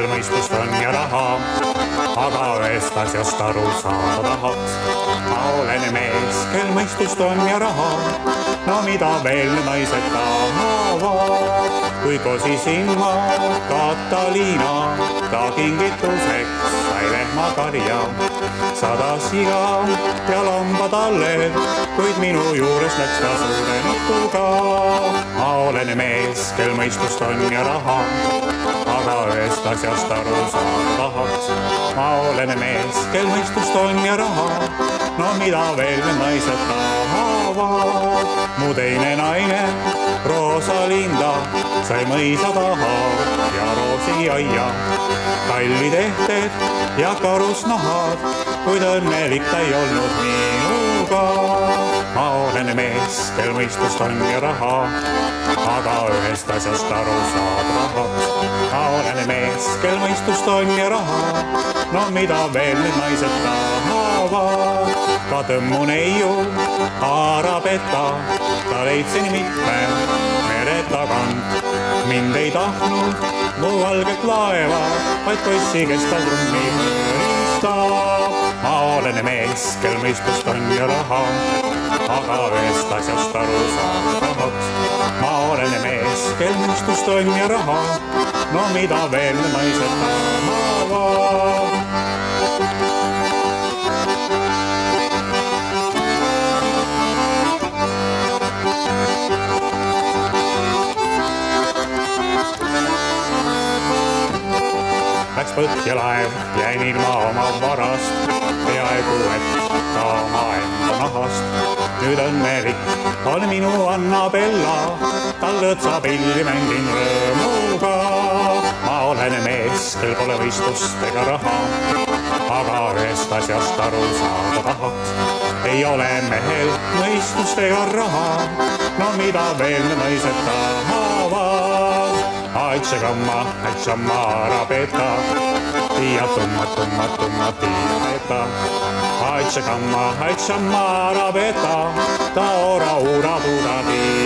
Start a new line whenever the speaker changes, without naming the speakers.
mõistust on ja raha, aga ühest asjast aru saada tahaks. ma olen mees, kel mõistust on ja raha, no mida veel naised tahavad, kui kosisin ma Kataliina, ta kingituseks sai lehmakarja, sada siga ja lamba talle, kuid minu juures läks ta suure nutuga. ma olen mees, kel mõistust on ja raha, aga ühest asjast aru saada tahaks. ma olen mees, kel mõistust on ja raha, no mida veel need naised tahavad. mu teine naine, Rosalinda, sai mõisa taha ja roosi aia, kallitehted ja karusnahad, kuid õnnelik ta ei olnud minuga. ma olen mees, kel mõistust on ja raha, aga ühest asjast aru saada tahaks. Ma olen mees, kel mõistust on ja raha, no mida veel need naised tahavad. ka tõmmu neiu, haarapeta, ta leidsin mitme mere tagant. mind ei tahtnud mu valget laeva, vaid poissi, kes tal trummi mõistab. ma olen mees, kel mõistust on ja raha, aga ühest asjast aru saada tahaks. ma olen mees, kel mõistust on ja raha, no mida veel naised tahavad. Läks põhja laev, jäin ilma oma varast, peaaegu et ka omaenda nahast. nüüd õnnelik on minu Annabella, tal lõõtsapilli mängin rõõmuga teistel pole võistlust ega raha. aga ühest asjast aru saada tahad, ei ole mehel mõistust ega raha. no mida veel naised tahavad? Aitsekamma, aitsamma, arabeta, tiia tumma, tumma, tumma, tiia peta. Aitsekamma, aitsamma, arabeta, taora, ura, tuda, tiia.